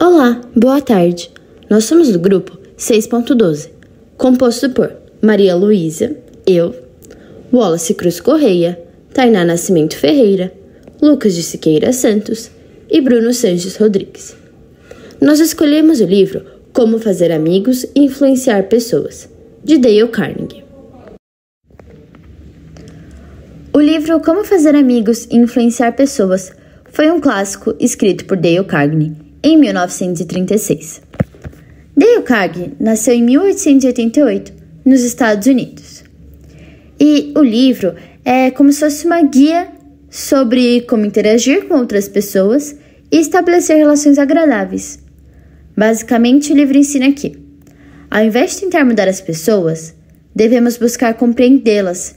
Olá, boa tarde. Nós somos do grupo 6.12, composto por Maria Luísa, eu, Wallace Cruz Correia, Tainá Nascimento Ferreira, Lucas de Siqueira Santos e Bruno Sanches Rodrigues. Nós escolhemos o livro Como Fazer Amigos e Influenciar Pessoas, de Dale Carnegie. O livro Como Fazer Amigos e Influenciar Pessoas foi um clássico escrito por Dale Carnegie em 1936. Dale Carnegie nasceu em 1888 nos Estados Unidos. E o livro é como se fosse uma guia sobre como interagir com outras pessoas e estabelecer relações agradáveis. Basicamente, o livro ensina que, ao invés de tentar mudar as pessoas, devemos buscar compreendê-las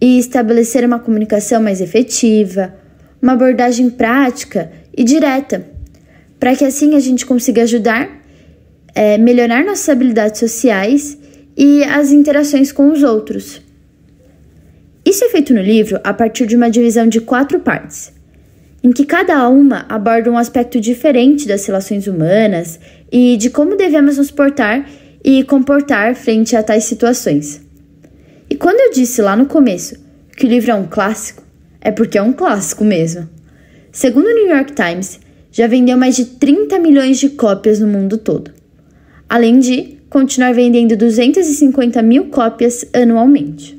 e estabelecer uma comunicação mais efetiva, uma abordagem prática e direta, para que assim a gente consiga ajudar, é, melhorar nossas habilidades sociais e as interações com os outros. Isso é feito no livro a partir de uma divisão de quatro partes, em que cada uma aborda um aspecto diferente das relações humanas e de como devemos nos portar e comportar frente a tais situações. E quando eu disse lá no começo que o livro é um clássico, é porque é um clássico mesmo. Segundo o New York Times, já vendeu mais de 30 milhões de cópias no mundo todo, além de continuar vendendo 250 mil cópias anualmente.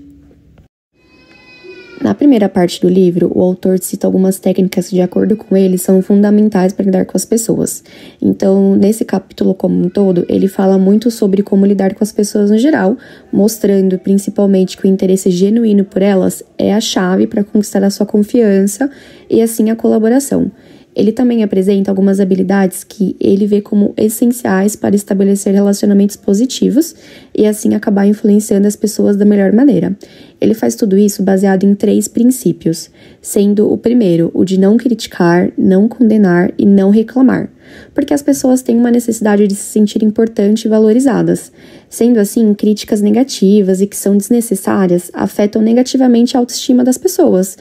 Na primeira parte do livro, o autor cita algumas técnicas que, de acordo com ele, são fundamentais para lidar com as pessoas. Então, nesse capítulo como um todo, ele fala muito sobre como lidar com as pessoas no geral, mostrando principalmente que o interesse genuíno por elas é a chave para conquistar a sua confiança e assim a colaboração. Ele também apresenta algumas habilidades que ele vê como essenciais para estabelecer relacionamentos positivos e assim acabar influenciando as pessoas da melhor maneira. Ele faz tudo isso baseado em três princípios, sendo o primeiro o de não criticar, não condenar e não reclamar, porque as pessoas têm uma necessidade de se sentir importantes e valorizadas. Sendo assim, críticas negativas e que são desnecessárias afetam negativamente a autoestima das pessoas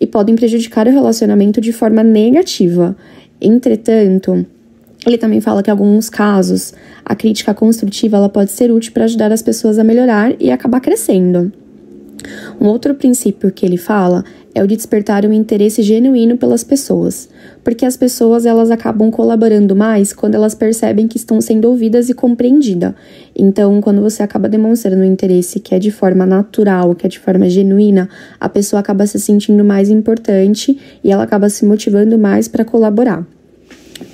e podem prejudicar o relacionamento de forma negativa. Entretanto, ele também fala que em alguns casos a crítica construtiva ela pode ser útil para ajudar as pessoas a melhorar e acabar crescendo. Um outro princípio que ele fala é o de despertar um interesse genuíno pelas pessoas, porque as pessoas elas acabam colaborando mais quando elas percebem que estão sendo ouvidas e compreendidas. Então, quando você acaba demonstrando um interesse que é de forma natural, que é de forma genuína, a pessoa acaba se sentindo mais importante e ela acaba se motivando mais para colaborar.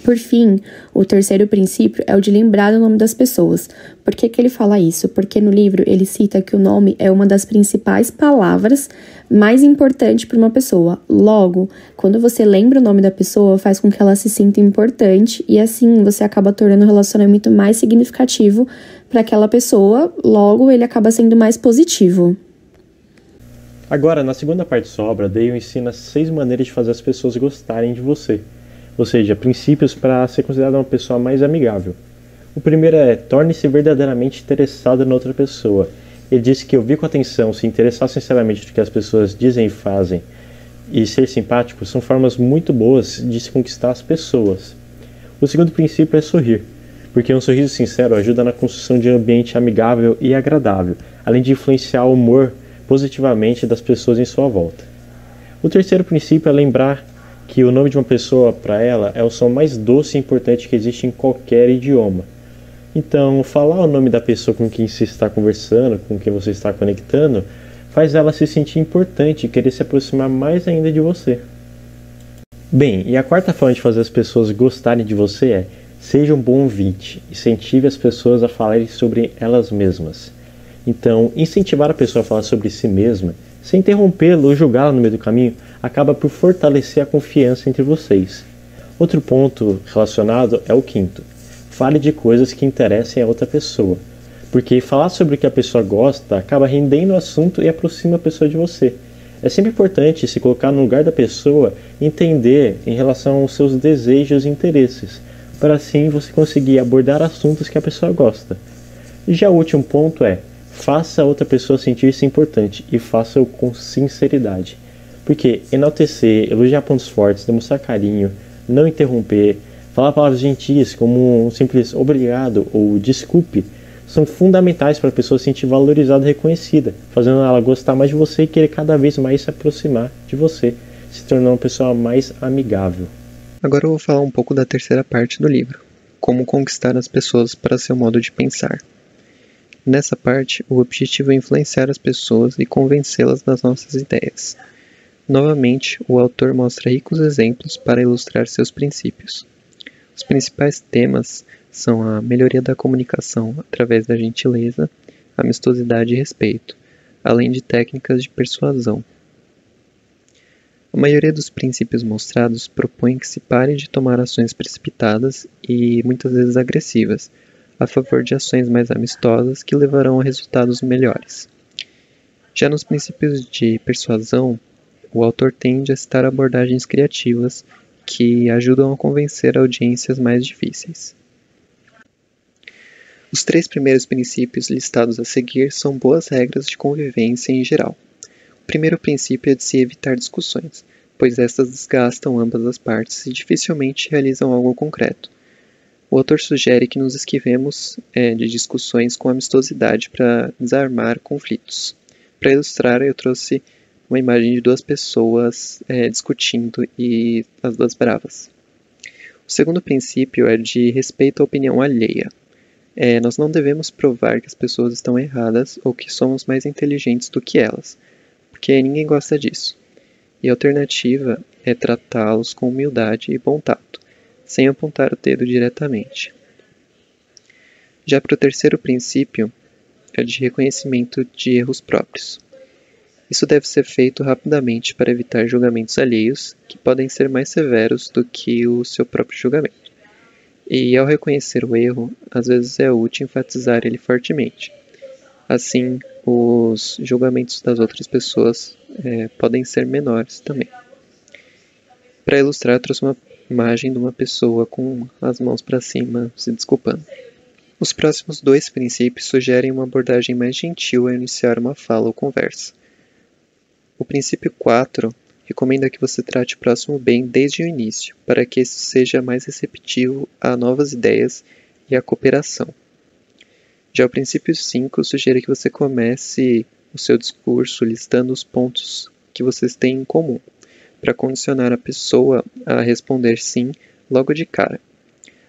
Por fim, o terceiro princípio é o de lembrar o nome das pessoas. Por que, que ele fala isso? Porque no livro ele cita que o nome é uma das principais palavras mais importantes para uma pessoa. Logo, quando você lembra o nome da pessoa, faz com que ela se sinta importante e assim você acaba tornando o relacionamento mais significativo para aquela pessoa. Logo, ele acaba sendo mais positivo. Agora, na segunda parte da obra, Dale ensina seis maneiras de fazer as pessoas gostarem de você ou seja, princípios para ser considerada uma pessoa mais amigável. O primeiro é torne-se verdadeiramente interessado na outra pessoa. Ele disse que ouvir com atenção, se interessar sinceramente no que as pessoas dizem e fazem e ser simpático são formas muito boas de se conquistar as pessoas. O segundo princípio é sorrir, porque um sorriso sincero ajuda na construção de um ambiente amigável e agradável, além de influenciar o humor positivamente das pessoas em sua volta. O terceiro princípio é lembrar que o nome de uma pessoa para ela é o som mais doce e importante que existe em qualquer idioma. Então, falar o nome da pessoa com quem você está conversando, com quem você está conectando, faz ela se sentir importante e querer se aproximar mais ainda de você. Bem, e a quarta forma de fazer as pessoas gostarem de você é seja um bom ouvinte, incentive as pessoas a falarem sobre elas mesmas. Então, incentivar a pessoa a falar sobre si mesma, sem interrompê-la ou julgá-la no meio do caminho, acaba por fortalecer a confiança entre vocês. Outro ponto relacionado é o quinto. Fale de coisas que interessem a outra pessoa, porque falar sobre o que a pessoa gosta acaba rendendo o assunto e aproxima a pessoa de você. É sempre importante se colocar no lugar da pessoa e entender em relação aos seus desejos e interesses, para assim você conseguir abordar assuntos que a pessoa gosta. E já o último ponto é: faça a outra pessoa sentir-se importante e faça-o com sinceridade. Porque enaltecer, elogiar pontos fortes, demonstrar carinho, não interromper, Falar palavras gentis, como um simples obrigado ou desculpe, são fundamentais para a pessoa se sentir valorizada e reconhecida, fazendo ela gostar mais de você e querer cada vez mais se aproximar de você, se tornando uma pessoa mais amigável. Agora eu vou falar um pouco da terceira parte do livro, como conquistar as pessoas para seu modo de pensar. Nessa parte, o objetivo é influenciar as pessoas e convencê-las das nossas ideias. Novamente, o autor mostra ricos exemplos para ilustrar seus princípios. Os principais temas são a melhoria da comunicação através da gentileza, amistosidade e respeito, além de técnicas de persuasão. A maioria dos princípios mostrados propõe que se pare de tomar ações precipitadas e muitas vezes agressivas, a favor de ações mais amistosas que levarão a resultados melhores. Já nos princípios de persuasão, o autor tende a citar abordagens criativas que ajudam a convencer audiências mais difíceis. Os três primeiros princípios listados a seguir são boas regras de convivência em geral. O primeiro princípio é de se evitar discussões, pois estas desgastam ambas as partes e dificilmente realizam algo concreto. O autor sugere que nos esquivemos é, de discussões com amistosidade para desarmar conflitos. Para ilustrar, eu trouxe uma imagem de duas pessoas é, discutindo e as duas bravas. O segundo princípio é de respeito à opinião alheia. É, nós não devemos provar que as pessoas estão erradas ou que somos mais inteligentes do que elas, porque ninguém gosta disso. E a alternativa é tratá-los com humildade e bom tato, sem apontar o dedo diretamente. Já para o terceiro princípio, é de reconhecimento de erros próprios. Isso deve ser feito rapidamente para evitar julgamentos alheios, que podem ser mais severos do que o seu próprio julgamento. E ao reconhecer o erro, às vezes é útil enfatizar ele fortemente. Assim, os julgamentos das outras pessoas é, podem ser menores também. Para ilustrar, trouxe uma imagem de uma pessoa com as mãos para cima, se desculpando. Os próximos dois princípios sugerem uma abordagem mais gentil ao iniciar uma fala ou conversa. O princípio 4 recomenda que você trate o próximo bem desde o início, para que esse seja mais receptivo a novas ideias e à cooperação. Já o princípio 5 sugere que você comece o seu discurso listando os pontos que vocês têm em comum, para condicionar a pessoa a responder sim logo de cara.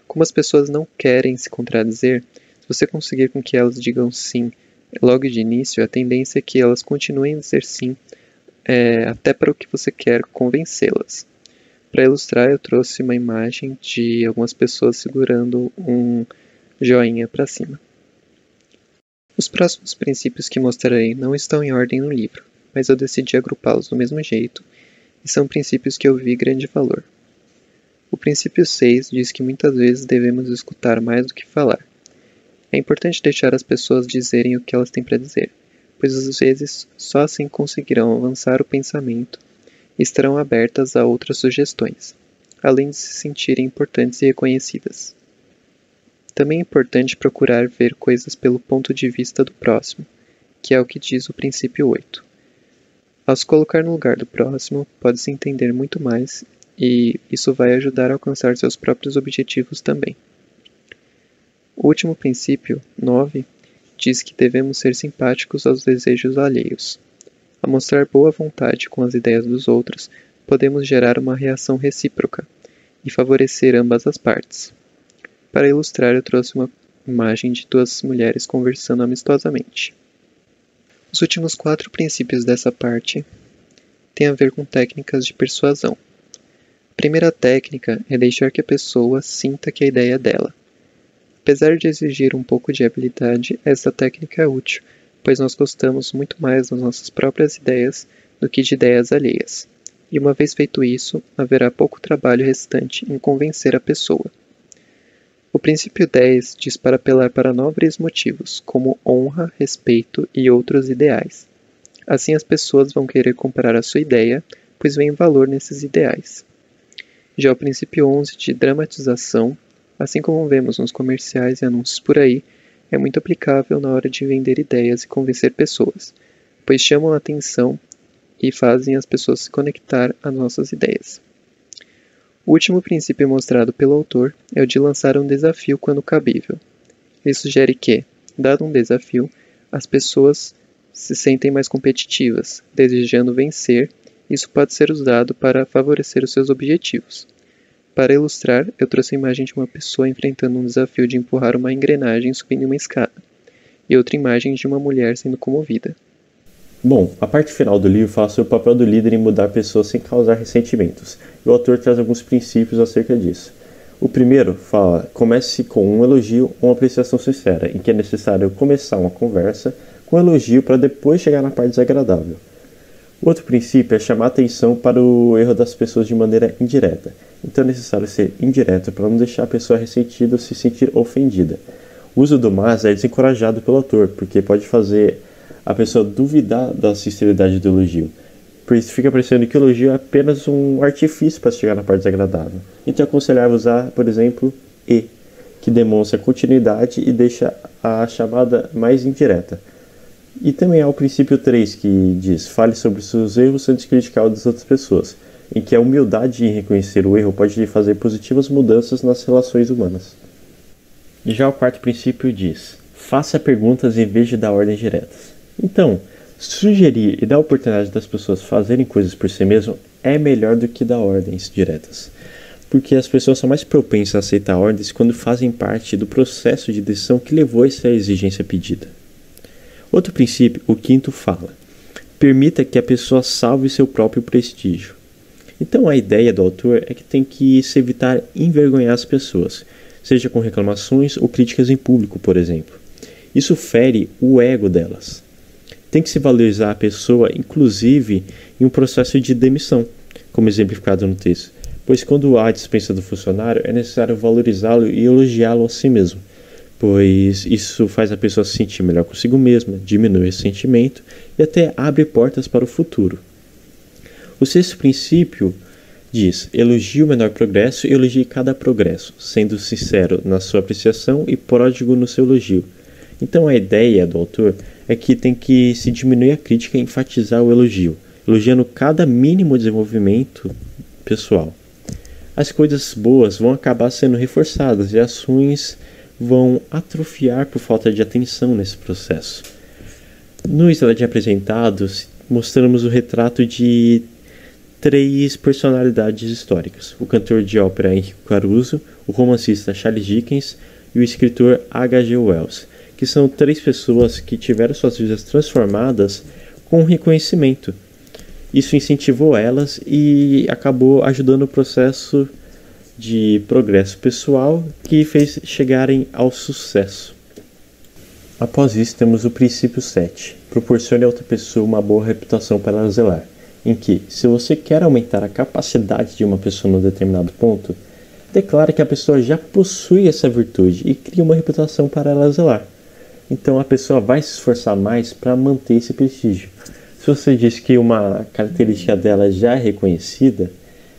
Como as pessoas não querem se contradizer, se você conseguir com que elas digam sim logo de início, a tendência é que elas continuem a dizer sim é, até para o que você quer convencê-las. Para ilustrar, eu trouxe uma imagem de algumas pessoas segurando um joinha para cima. Os próximos princípios que mostrarei não estão em ordem no livro, mas eu decidi agrupá-los do mesmo jeito e são princípios que eu vi grande valor. O princípio 6 diz que muitas vezes devemos escutar mais do que falar. É importante deixar as pessoas dizerem o que elas têm para dizer pois às vezes só assim conseguirão avançar o pensamento e estarão abertas a outras sugestões, além de se sentirem importantes e reconhecidas. Também é importante procurar ver coisas pelo ponto de vista do próximo, que é o que diz o princípio 8. Ao se colocar no lugar do próximo, pode-se entender muito mais e isso vai ajudar a alcançar seus próprios objetivos também. O último princípio, 9, diz que devemos ser simpáticos aos desejos alheios. Ao mostrar boa vontade com as ideias dos outros, podemos gerar uma reação recíproca e favorecer ambas as partes. Para ilustrar, eu trouxe uma imagem de duas mulheres conversando amistosamente. Os últimos quatro princípios dessa parte têm a ver com técnicas de persuasão. A primeira técnica é deixar que a pessoa sinta que a ideia é dela. Apesar de exigir um pouco de habilidade, esta técnica é útil, pois nós gostamos muito mais das nossas próprias ideias do que de ideias alheias. E uma vez feito isso, haverá pouco trabalho restante em convencer a pessoa. O princípio 10 diz para apelar para nobres motivos, como honra, respeito e outros ideais. Assim as pessoas vão querer comprar a sua ideia, pois veem valor nesses ideais. Já o princípio 11 de dramatização Assim como vemos nos comerciais e anúncios por aí, é muito aplicável na hora de vender ideias e convencer pessoas, pois chamam a atenção e fazem as pessoas se conectar às nossas ideias. O último princípio mostrado pelo autor é o de lançar um desafio quando cabível. Ele sugere que, dado um desafio, as pessoas se sentem mais competitivas, desejando vencer. Isso pode ser usado para favorecer os seus objetivos. Para ilustrar, eu trouxe a imagem de uma pessoa enfrentando um desafio de empurrar uma engrenagem subindo uma escada, e outra imagem de uma mulher sendo comovida. Bom, a parte final do livro fala sobre o papel do líder em mudar pessoas sem causar ressentimentos, e o autor traz alguns princípios acerca disso. O primeiro fala: comece com um elogio ou uma apreciação sincera, em que é necessário começar uma conversa com um elogio para depois chegar na parte desagradável. O outro princípio é chamar atenção para o erro das pessoas de maneira indireta. Então é necessário ser indireto para não deixar a pessoa ressentida ou se sentir ofendida. O uso do mas é desencorajado pelo autor, porque pode fazer a pessoa duvidar da sinceridade do elogio. Por isso fica parecendo que o elogio é apenas um artifício para chegar na parte desagradável. Então é aconselhável usar, por exemplo, e, que demonstra continuidade e deixa a chamada mais indireta. E também há o princípio 3, que diz: fale sobre seus erros antes de criticar o das outras pessoas, em que a humildade em reconhecer o erro pode lhe fazer positivas mudanças nas relações humanas. E já o quarto princípio diz: faça perguntas em vez de dar ordens diretas. Então, sugerir e dar a oportunidade das pessoas fazerem coisas por si mesmo é melhor do que dar ordens diretas. Porque as pessoas são mais propensas a aceitar ordens quando fazem parte do processo de decisão que levou a essa exigência pedida. Outro princípio, o quinto, fala: permita que a pessoa salve seu próprio prestígio. Então a ideia do autor é que tem que se evitar envergonhar as pessoas, seja com reclamações ou críticas em público, por exemplo. Isso fere o ego delas. Tem que se valorizar a pessoa, inclusive em um processo de demissão, como exemplificado no texto, pois quando há dispensa do funcionário é necessário valorizá-lo e elogiá-lo a si mesmo pois isso faz a pessoa se sentir melhor consigo mesma, diminui esse sentimento e até abre portas para o futuro. O sexto princípio diz: elogie o menor progresso e elogie cada progresso, sendo sincero na sua apreciação e pródigo no seu elogio. Então a ideia do autor é que tem que se diminuir a crítica e enfatizar o elogio, elogiando cada mínimo desenvolvimento pessoal. As coisas boas vão acabar sendo reforçadas e ruins vão atrofiar por falta de atenção nesse processo. No slide apresentados, mostramos o retrato de três personalidades históricas: o cantor de ópera Henrique Caruso, o romancista Charles Dickens e o escritor H.G. Wells, que são três pessoas que tiveram suas vidas transformadas com reconhecimento. Isso incentivou elas e acabou ajudando o processo de progresso pessoal que fez chegarem ao sucesso. Após isso, temos o princípio 7. Proporcione a outra pessoa uma boa reputação para ela zelar, em que, se você quer aumentar a capacidade de uma pessoa num determinado ponto, declare que a pessoa já possui essa virtude e crie uma reputação para ela zelar. Então a pessoa vai se esforçar mais para manter esse prestígio. Se você diz que uma característica dela já é reconhecida,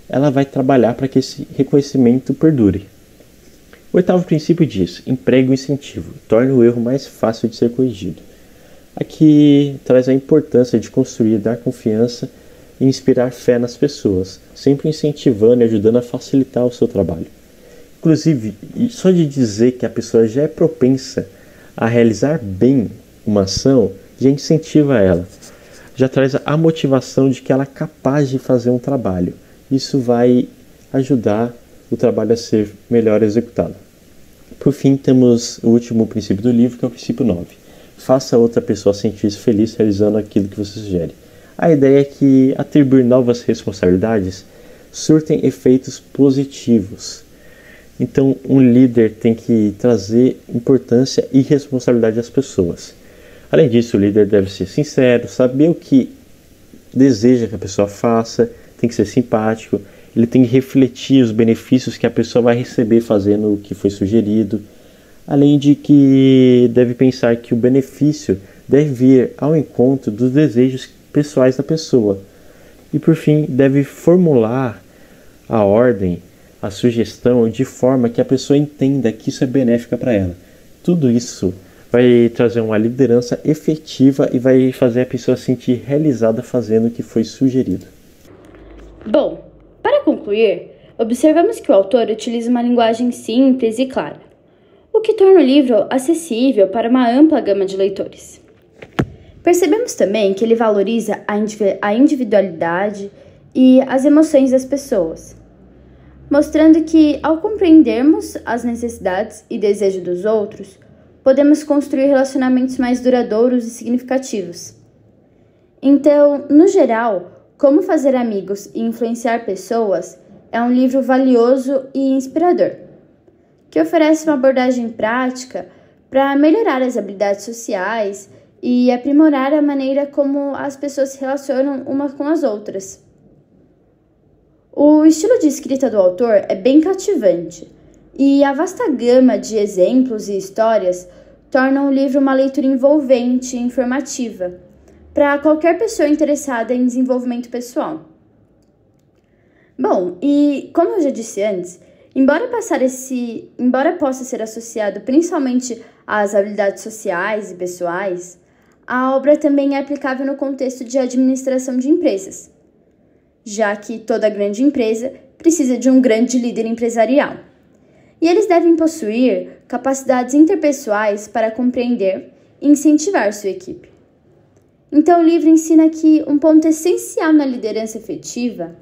ela vai trabalhar para que esse reconhecimento perdure. O oitavo princípio diz: emprego incentivo, torne o erro mais fácil de ser corrigido. Aqui traz a importância de construir, dar confiança e inspirar fé nas pessoas, sempre incentivando e ajudando a facilitar o seu trabalho. Inclusive, só de dizer que a pessoa já é propensa a realizar bem uma ação, já incentiva ela. Já traz a motivação de que ela é capaz de fazer um trabalho isso vai ajudar o trabalho a ser melhor executado. Por fim, temos o último princípio do livro, que é o princípio 9. Faça outra pessoa sentir-se feliz realizando aquilo que você sugere. A ideia é que atribuir novas responsabilidades surtem efeitos positivos. Então, um líder tem que trazer importância e responsabilidade às pessoas. Além disso, o líder deve ser sincero, saber o que deseja que a pessoa faça, tem que ser simpático, ele tem que refletir os benefícios que a pessoa vai receber fazendo o que foi sugerido, além de que deve pensar que o benefício deve vir ao encontro dos desejos pessoais da pessoa. E por fim, deve formular a ordem, a sugestão de forma que a pessoa entenda que isso é benéfico para ela. Tudo isso vai trazer uma liderança efetiva e vai fazer a pessoa se sentir realizada fazendo o que foi sugerido. Bom, para concluir, observamos que o autor utiliza uma linguagem simples e clara, o que torna o livro acessível para uma ampla gama de leitores. Percebemos também que ele valoriza a individualidade e as emoções das pessoas, mostrando que, ao compreendermos as necessidades e desejos dos outros, podemos construir relacionamentos mais duradouros e significativos. Então, no geral, Como Fazer Amigos e Influenciar Pessoas é um livro valioso e inspirador, que oferece uma abordagem prática para melhorar as habilidades sociais e aprimorar a maneira como as pessoas se relacionam umas com as outras. O estilo de escrita do autor é bem cativante e a vasta gama de exemplos e histórias tornam o livro uma leitura envolvente e informativa para qualquer pessoa interessada em desenvolvimento pessoal. Bom, e como eu já disse antes, embora passar esse, embora possa ser associado principalmente às habilidades sociais e pessoais, a obra também é aplicável no contexto de administração de empresas, já que toda grande empresa precisa de um grande líder empresarial. E eles devem possuir capacidades interpessoais para compreender e incentivar sua equipe. Então, o livro ensina que um ponto essencial na liderança efetiva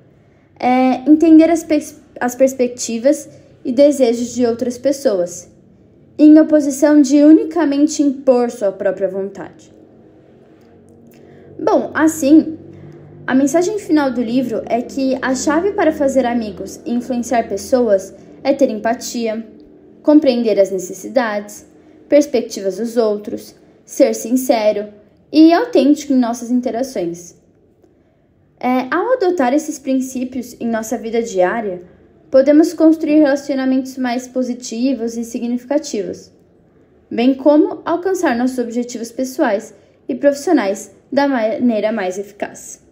é entender as, pers as perspectivas e desejos de outras pessoas, em oposição de unicamente impor sua própria vontade. Bom, assim, a mensagem final do livro é que a chave para fazer amigos e influenciar pessoas é ter empatia, compreender as necessidades, perspectivas dos outros, ser sincero e autêntico em nossas interações. É, ao adotar esses princípios em nossa vida diária, podemos construir relacionamentos mais positivos e significativos, bem como alcançar nossos objetivos pessoais e profissionais da maneira mais eficaz.